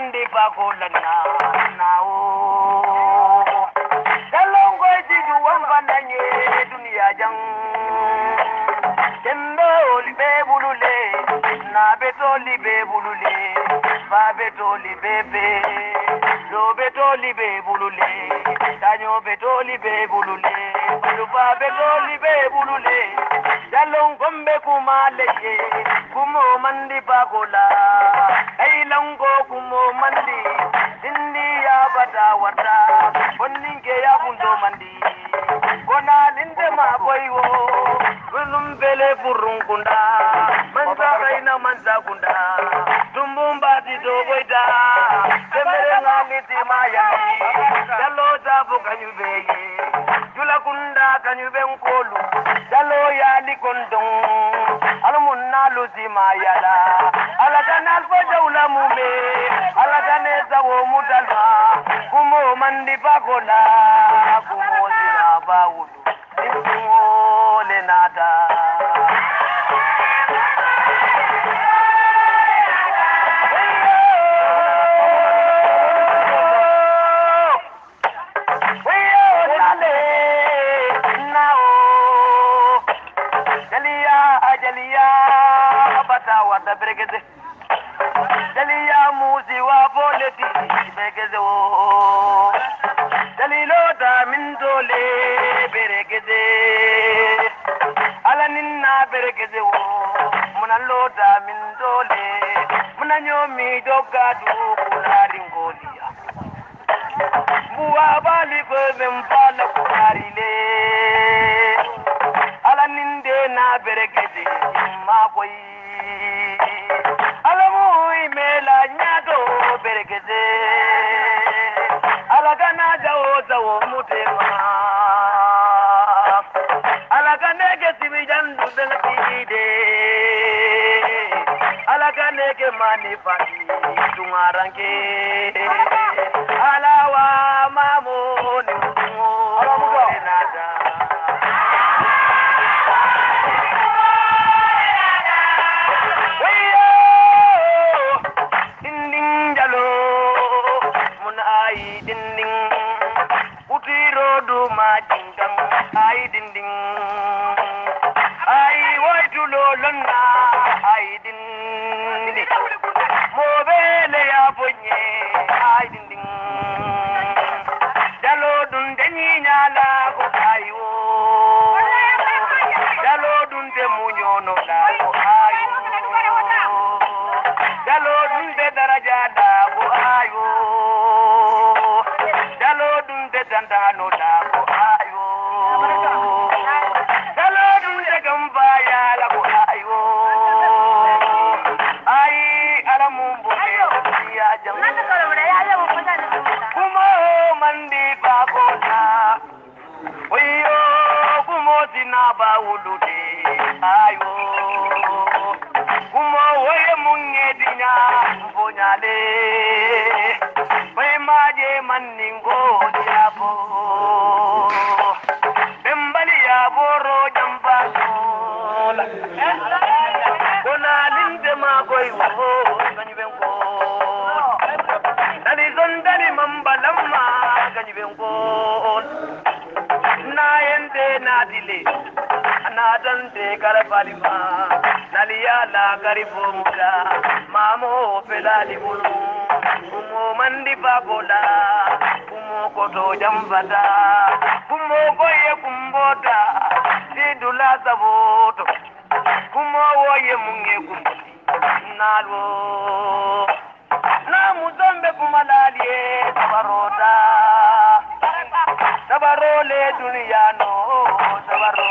kumo mandi bagolanna nawo dalongo jidu wambananye duniya jang kembe oli be bulule na betoli be bulule ba betoli bebe lo betoli be bulule danyo betoli be bulule lu ba betoli be bulule dalon gombe kumaleye kumo mandi bagola lango gumo mandi dinni ya ba da wata wannan ke ya bundo mandi. Gona linde ma boiwo gulum bele burun kunda manza kaina manza kunda dumbum badi do boida temere ngami ti maya. Yalo jabu beyi jula kunda kanyube kolu yalo ya likondon alumunna luzima yala alatana alfajawla mube alatane sawo mutalma kumo mandi pakola kumo sina bawulu kumo lenata Jaliya, Jaliya, bata wa da bregede. Daliya muzi wa bole di begeze wo. Dalilo da min dole beregeze. Alanin na beregeze wo. Munalo da min dole Munanyo mi doga du kunari ngoliya Buwa bali ko membala kunari le Alanin de na beregeze ma koyi mela nyago bergeze alagana jawo jawo mutema alagane ke sibijan dudel tide. Alagane ke mani fani tungarange. Alawa mamu way tulo lonna ay dinding mo bele ya ponye ay dinding jalo dun denyi nyala ko ayo jalo dun de munyono la ko ayo jalo dun de daraja da ko ayo jalo dun de dandano da ko munye dinya mbonyale Oye maje maningo diabo Bembali ya boro jamba sola Kona linde ma Dali mambalamma kanyu benko na yende na dile naliya la karifo muda mamo pelali bulu. Kumo mandi bagola kumo koto jambata. Kumo koye kumbota sidula saboto. Kumo woye munge kumbo nalo. Na muzombe kumalali ye sabarota. Sabaro le duniya no sabaro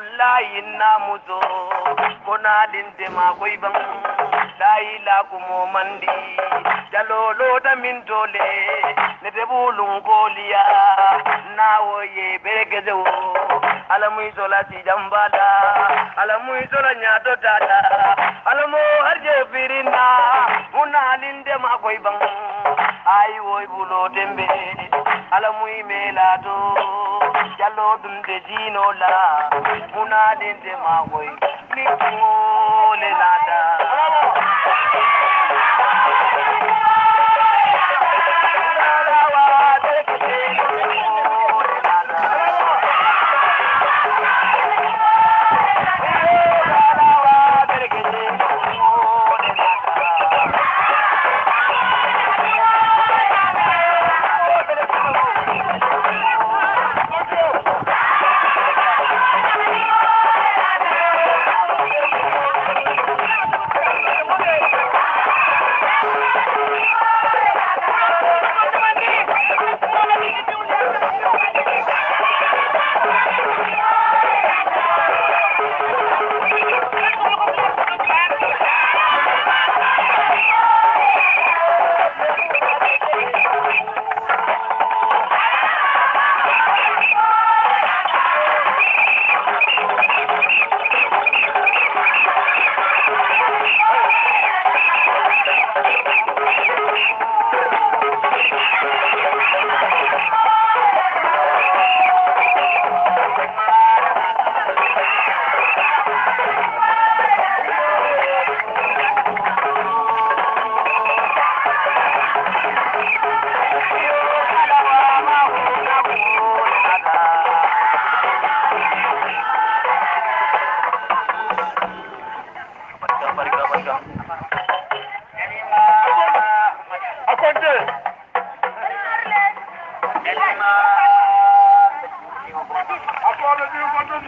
wallahi na muzo. Kona linde ma koi ban dai la kumo mandi. Jalolo da min dole. Ne de goliya. Na isola si jambada alamu isola nyato tata alamu harje firinda. Muna linde ma koy bang. Ay woy bulo tembe. Alamu imelato jallo dum de dino la. Muna linde ma koy ni ngole balik na, balik na. Akwante! Apology for the